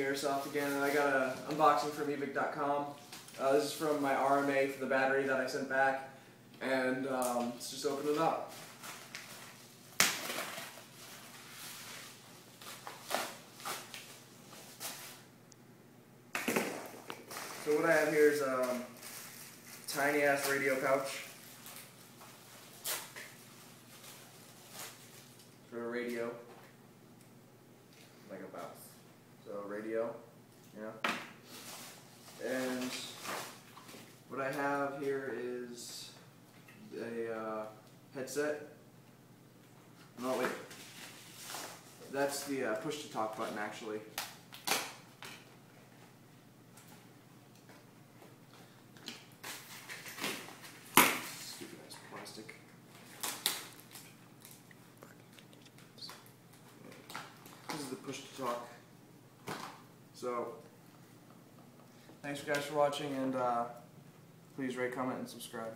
Airsoft again, and I got a unboxing from Evike.com. Uh, this is from my RMA for the battery that I sent back, and um, let's just open it up. So what I have here is a um, tiny ass radio pouch for a radio, like a mouse. Radio, yeah. And what I have here is a uh, headset. No wait, that's the uh, push to talk button actually. Stupid ass plastic. This is the push to talk. So, thanks guys for watching, and uh, please rate, comment, and subscribe.